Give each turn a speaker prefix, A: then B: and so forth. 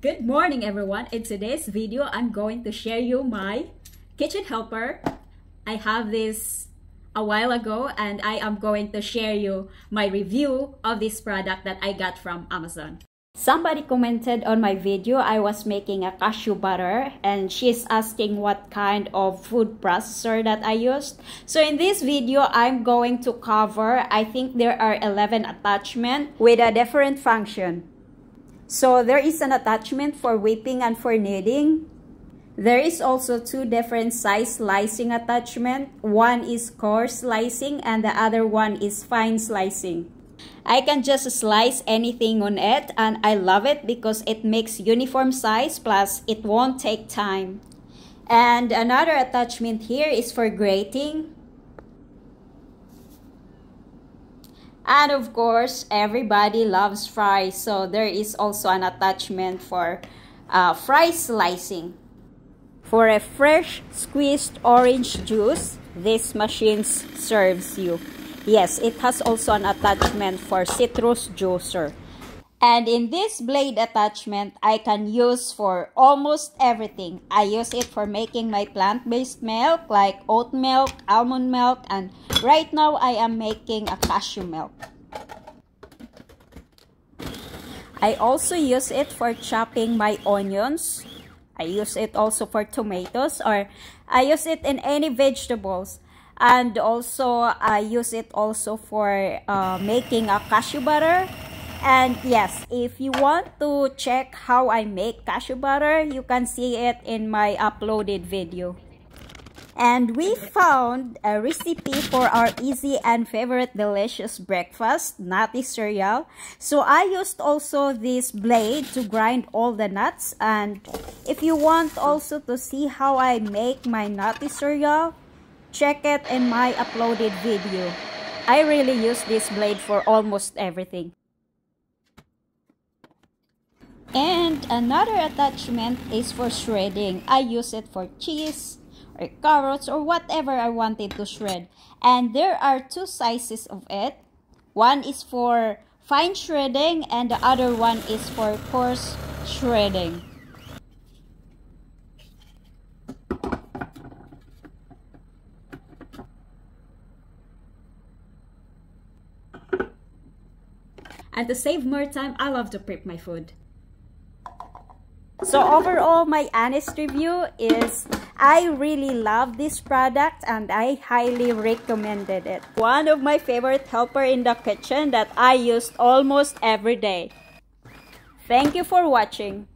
A: Good morning everyone. In today's video, I'm going to share you my kitchen helper. I have this a while ago and I am going to share you my review of this product that I got from Amazon. Somebody commented on my video I was making a cashew butter and she's asking what kind of food processor that I used. So in this video, I'm going to cover, I think there are 11 attachments with a different function. So there is an attachment for whipping and for kneading. There is also two different size slicing attachment. One is coarse slicing and the other one is fine slicing. I can just slice anything on it and I love it because it makes uniform size plus it won't take time. And another attachment here is for grating. And of course, everybody loves fries. So there is also an attachment for uh, fry slicing. For a fresh squeezed orange juice, this machine serves you. Yes, it has also an attachment for citrus juicer. And in this blade attachment, I can use for almost everything. I use it for making my plant-based milk like oat milk, almond milk, and right now I am making a cashew milk. I also use it for chopping my onions. I use it also for tomatoes or I use it in any vegetables. And also, I use it also for uh, making a cashew butter and yes, if you want to check how I make cashew butter, you can see it in my uploaded video. And we found a recipe for our easy and favorite delicious breakfast, nutty cereal. So I used also this blade to grind all the nuts. And if you want also to see how I make my nutty cereal, check it in my uploaded video. I really use this blade for almost everything. And another attachment is for shredding. I use it for cheese or carrots or whatever I wanted to shred. And there are two sizes of it. One is for fine shredding and the other one is for coarse shredding. And to save more time, I love to prep my food. So overall, my honest review is I really love this product and I highly recommended it. One of my favorite helper in the kitchen that I used almost every day. Thank you for watching.